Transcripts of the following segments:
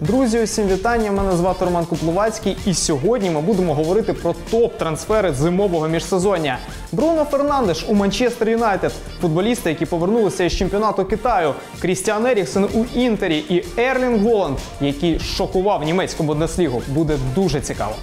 Друзі, усім вітання. Мене звати Роман Куплувацький, і сьогодні ми будемо говорити про топ-трансфери зимового міжсезоння. Бруно Фернандеш у Манчестер Юнайтед, футболісти, які повернулися із чемпіонату Китаю, Крістіан Еріксен у Інтері і Ерлінг Голланд, який шокував німецьку Бундеслігу. Буде дуже цікаво.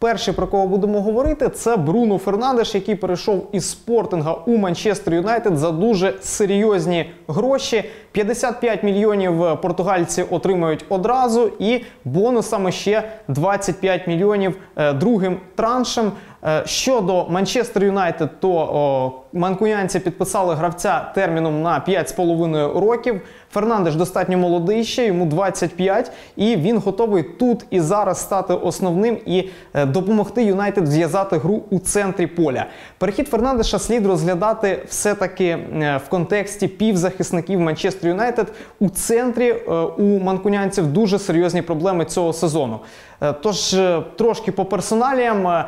Перший, про кого будемо говорити, це Бруно Фернандеш, який перейшов із спортинга у Манчестер Юнайтед за дуже серйозні гроші. 55 мільйонів португальці отримають одразу, і бонусами ще 25 мільйонів е, другим траншем. Е, Щодо Манчестер Юнайтед, то о, манкуянці підписали гравця терміном на 5,5 років. Фернандеш достатньо молодий ще, йому 25, і він готовий тут і зараз стати основним і е, допомогти Юнайтед зв'язати гру у центрі поля. Перехід Фернандеша слід розглядати все-таки е, в контексті півзахисників Манчестер Юнайтед. У центрі е, у манкунянців дуже серйозні проблеми цього сезону. Е, Тож е, трошки по персоналіям.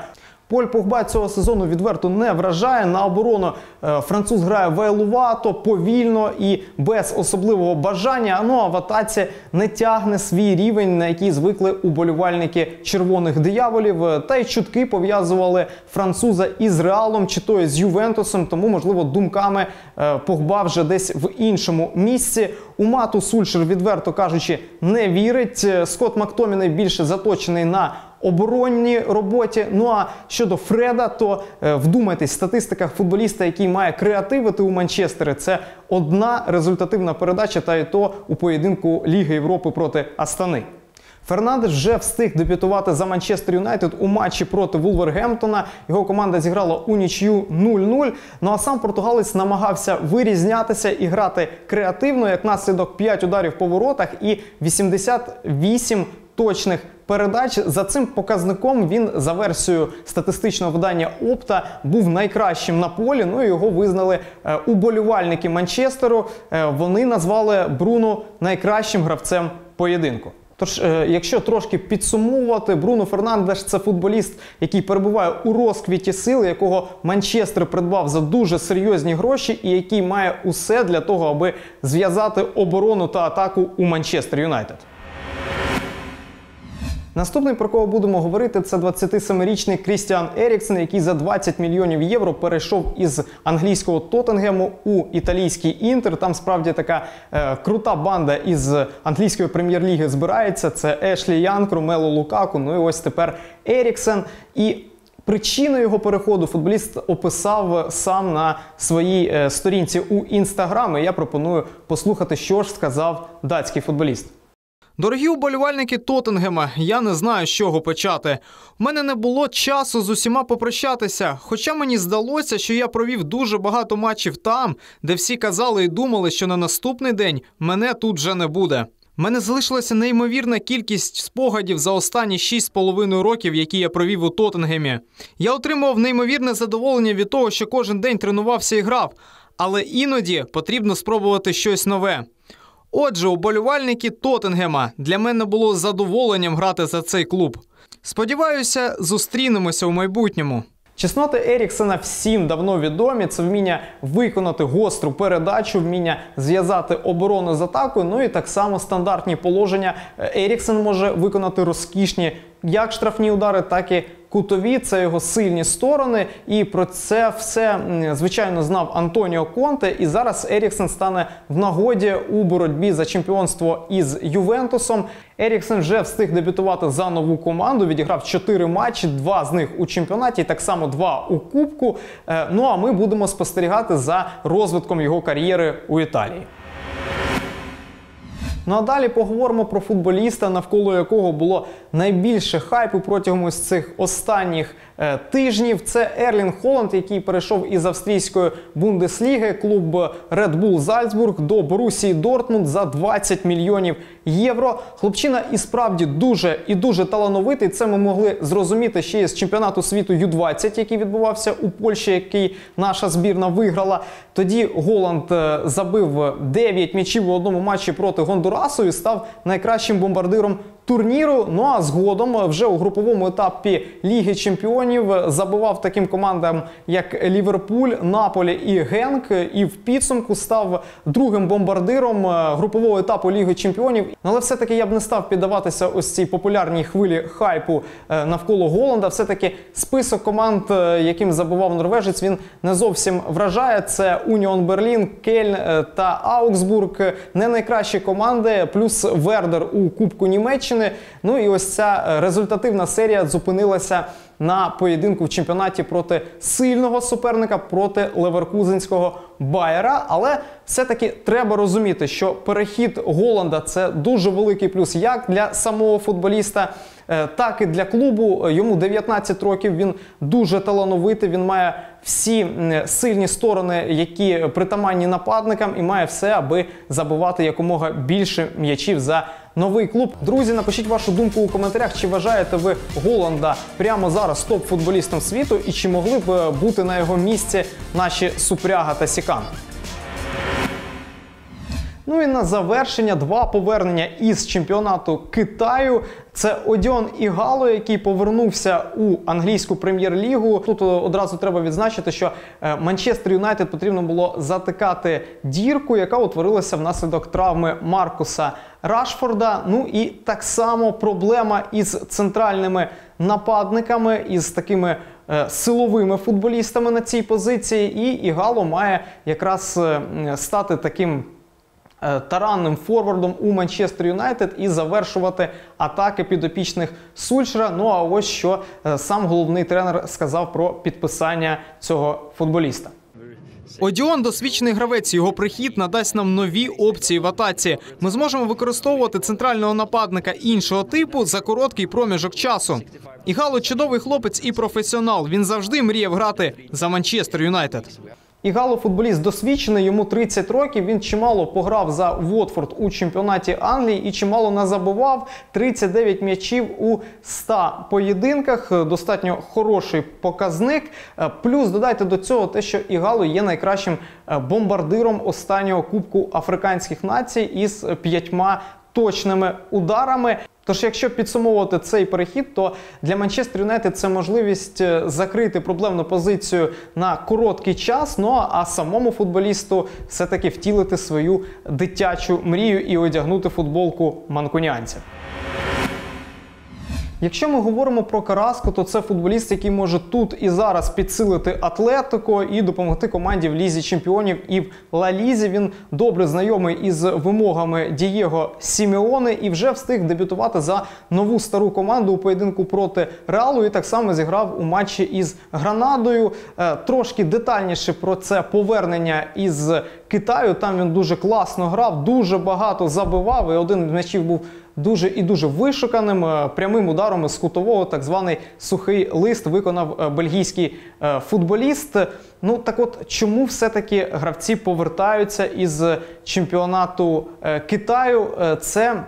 Поль Погба цього сезону відверто не вражає. На оборону е, француз грає вейлувато, повільно і без особливого бажання. Ну а в атаці не тягне свій рівень, на який звикли уболівальники червоних дияволів. Е, Та й чутки пов'язували француза із реалом, чи то з Ювентусом. Тому, можливо, думками е, Погба вже десь в іншому місці. У мату Сульшер, відверто кажучи, не вірить. Скотт Мактоміней більше заточений на оборонній роботі. Ну а щодо Фреда, то е, вдумайтесь, в статистиках футболіста, який має креативити у Манчестері, це одна результативна передача, та й то у поєдинку Ліги Європи проти Астани. Фернандеш вже встиг дебютувати за Манчестер Юнайтед у матчі проти Вулвергемптона. Його команда зіграла у нічю 0-0. Ну а сам португалець намагався вирізнятися і грати креативно, як наслідок 5 ударів по воротах і 88 точних передач. За цим показником він за версією статистичного видання Опта був найкращим на полі. Ну і його визнали е, уболівальники Манчестеру. Е, вони назвали Бруно найкращим гравцем поєдинку. Тож, е, якщо трошки підсумовувати, Бруно Фернандеш це футболіст, який перебуває у розквіті сил, якого Манчестер придбав за дуже серйозні гроші, і який має усе для того, аби зв'язати оборону та атаку у Манчестер Юнайтед. Наступний, про кого будемо говорити, це 27-річний Крістіан Еріксен, який за 20 мільйонів євро перейшов із англійського Тоттенгему у італійський інтер. Там справді така е, крута банда із англійської прем'єр-ліги збирається. Це Ешлі Янг, Ромело Лукаку. Ну і ось тепер Еріксен. І Причину його переходу футболіст описав сам на своїй е, сторінці у інстаграмі. Я пропоную послухати, що ж сказав датський футболіст. Дорогі уболівальники Тоттенгема, я не знаю, з чого почати. У мене не було часу з усіма попрощатися. Хоча мені здалося, що я провів дуже багато матчів там, де всі казали і думали, що на наступний день мене тут вже не буде. У мене залишилася неймовірна кількість спогадів за останні 6,5 років, які я провів у Тоттенгемі. Я отримував неймовірне задоволення від того, що кожен день тренувався і грав, але іноді потрібно спробувати щось нове. Отже, уболівальники Тоттенгема для мене було задоволенням грати за цей клуб. Сподіваюся, зустрінемося у майбутньому. Чесноти Еріксена всім давно відомі. Це вміння виконати гостру передачу, вміння зв'язати оборону з атакою. Ну і так само стандартні положення. Еріксен може виконати розкішні як штрафні удари, так і кутові. Це його сильні сторони. І про це все звичайно знав Антоніо Конте. І зараз Еріксен стане в нагоді у боротьбі за чемпіонство із Ювентусом. Еріксен вже встиг дебютувати за нову команду. Відіграв 4 матчі, два з них у чемпіонаті, так само два у Кубку. Е, Ну а ми будемо спостерігати за розвитком його кар'єри у Італії. Ну а далі поговоримо про футболіста, навколо якого було найбільше хайпу протягом ось цих останніх тижнів. Це Ерлін Холланд, який перейшов із австрійської бундесліги клуб Red Bull Зальцбург до Борусії Дортмунд за 20 мільйонів євро. Хлопчина і справді дуже і дуже талановитий. Це ми могли зрозуміти ще з чемпіонату світу Ю-20, який відбувався у Польщі, який наша збірна виграла. Тоді Голланд е, забив 9 м'ячів у одному матчі проти Гондурасу і став найкращим бомбардиром турніру. Ну а згодом вже у груповому етапі Ліги Чемпіонів забивав таким командам, як Ліверпуль, Наполі і Генк. І в підсумку став другим бомбардиром е, групового етапу Ліги Чемпіонів. Але все-таки я б не став піддаватися ось цій популярній хвилі хайпу е, навколо Голланда. Все таки список команд, е, яким забивав норвежець, він не зовсім вражає. Це Уніон Берлін, Кельн та Аугсбург. Не найкращі команди, плюс Вердер у Кубку Німеччини. Ну і ось ця е, результативна серія зупинилася на поєдинку в чемпіонаті проти сильного суперника проти Леверкузенського Байера. Але все-таки треба розуміти, що перехід Голланда це дуже великий плюс як для самого футболіста, е, так і для клубу. Йому 19 років. Він дуже талановитий. Він має всі сильні сторони, які притаманні нападникам, і має все, аби забивати якомога більше м'ячів за новий клуб. Друзі, напишіть вашу думку у коментарях, чи вважаєте ви Голланда прямо зараз топ-футболістом світу, і чи могли б е, бути на його місці наші Супряга та Сікан. Ну і на завершення два повернення із чемпіонату Китаю. Це Одіон Ігало, який повернувся у англійську прем'єр-лігу. Тут одразу треба відзначити, що е, Манчестер Юнайтед потрібно було затикати дірку, яка утворилася внаслідок травми Маркуса Рашфорда. Ну і так само проблема із центральними нападниками, із такими е, силовими футболістами на цій позиції. І Ігало має якраз е, стати таким е, таранним форвардом у Манчестер Юнайтед і завершувати атаки підопічних Сульшера. Ну а ось що е, сам головний тренер сказав про підписання цього футболіста. Одіон досвідчений гравець. Його прихід надасть нам нові опції в атаці. Ми зможемо використовувати центрального нападника іншого типу за короткий проміжок часу. Ігало чудовий хлопець і професіонал. Він завжди мріяв грати за Манчестер Юнайтед. Ігало футболіст досвідчений, йому 30 років. Він чимало пограв за Вотфорд у чемпіонаті Англії і чимало назабував 39 м'ячів у 100 поєдинках. Достатньо хороший показник. Е, Плюс додайте до цього те, що Ігало є найкращим е, бомбардиром останнього кубку африканських націй із п'ятьма точними ударами. Тож, якщо підсумовувати цей перехід, то для Манчестер Юнайтед це можливість е, закрити проблемну позицію на короткий час. Ну а самому футболісту все-таки втілити свою дитячу мрію і одягнути футболку манкунянців. Якщо ми говоримо про Караско, то це футболіст, який може тут і зараз підсилити Атлетико і допомогти команді в лізі чемпіонів і в Ла Лізі. Він добре знайомий із вимогами Дієго Сімеоне і вже встиг дебютувати за нову стару команду у поєдинку проти Реалу. І так само зіграв у матчі із Гранадою. Е, Трошки детальніше про це повернення із Китаю. Там він дуже класно грав, дуже багато забивав. І один з м'ячів був дуже і дуже вишуканим е, прямим ударом з кутового, так званий сухий лист виконав е, бельгійський е, футболіст. Ну так от чому все-таки гравці повертаються із чемпіонату Китаю? Це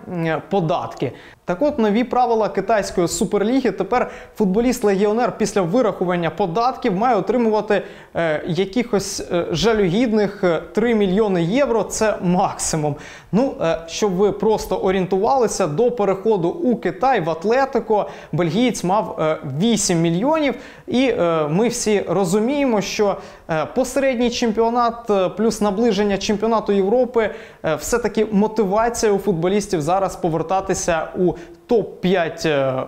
податки. Так от нові правила китайської суперліги. Тепер футболіст-легіонер після вирахування податків має отримувати е, якихось е, жалюгідних е, 3 мільйони євро. Це максимум. Ну, е, щоб ви просто орієнтувалися, до переходу у Китай в Атлетико бельгієць мав е, 8 мільйонів. І е, ми всі розуміємо, що е, посередній чемпіонат е, плюс наближення чемпіонату Європи е, все-таки мотивація у футболістів зараз повертатися у топ-5 е, е,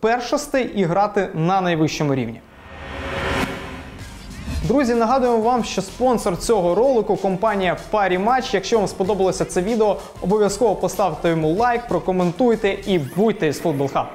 першостей і грати на найвищому рівні. Друзі, нагадуємо вам, що спонсор цього ролику компанія Матч. Якщо вам сподобалося це відео, обов'язково поставте йому лайк, прокоментуйте і будьте із Футбол Хаб.